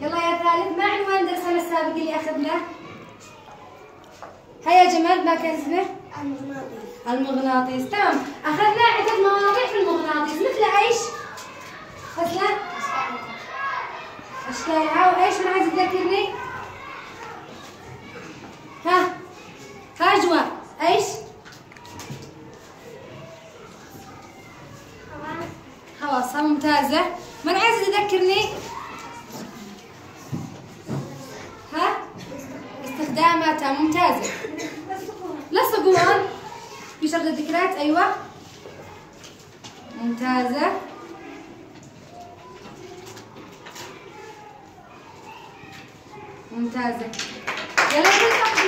يلا يا ثالث ما عنوان درسنا السابق اللي أخذناه؟ هيا يا جمال ما كان اسمه؟ المغناطيس المغناطيس تمام أخذنا عدة مواضيع في المغناطيس مثل إيش؟ مثل أشكالها وإيش من عايز تذكرني؟ ها جوا إيش؟ خواصها ممتازة من عايز تذكرني؟ ها؟ استخداماتها ممتازة. قوان في شرط الذكريات أيوة. ممتازة. ممتازة. يلا نلتقي